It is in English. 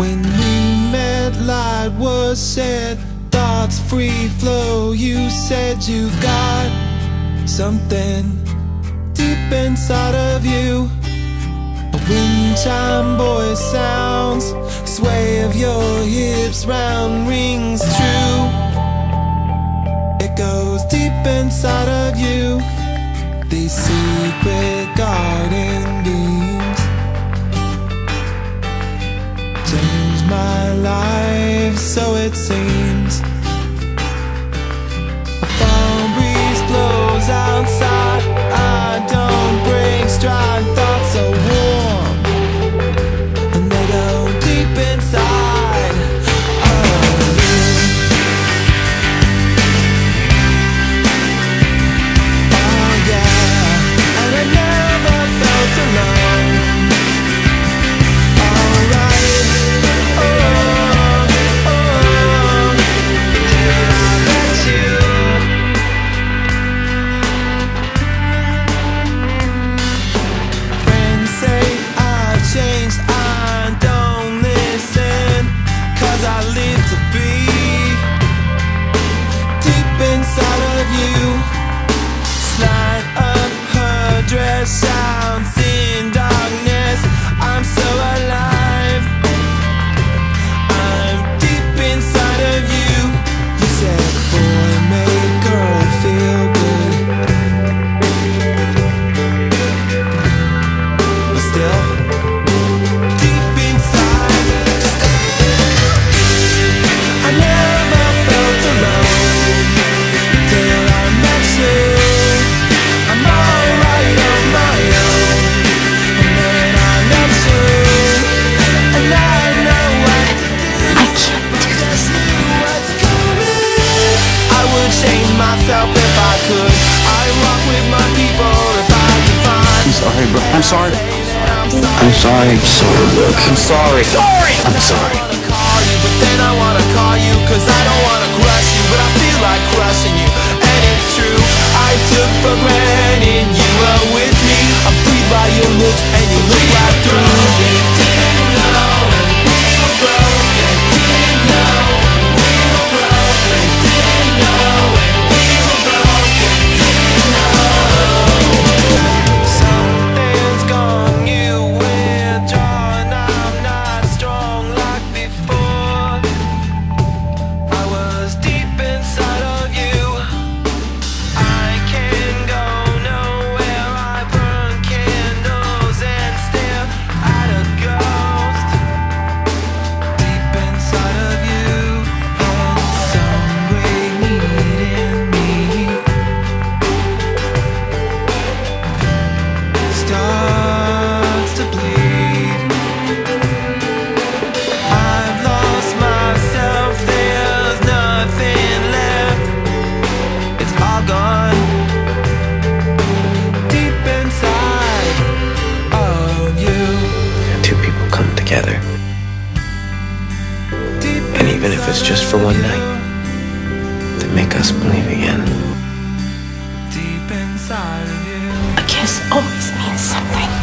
When we met, light was shed, thoughts free flow. You said you've got something deep inside of you. A wind chime voice sounds, sway of your hips round rings true. It goes deep inside of you. These secret garden it seems. Myself if I could. I'd walk with my people if I could find. I'm sorry, bro. I'm sorry. I'm sorry. I'm sorry, look. I'm sorry. sorry. I'm sorry. I wanna call you, but then I wanna call you, cause I don't wanna crush you, but I feel like crushing you. And it's true, I took for granted even if it's just for one night, they make us believe again. Deep inside of you. A kiss always means something.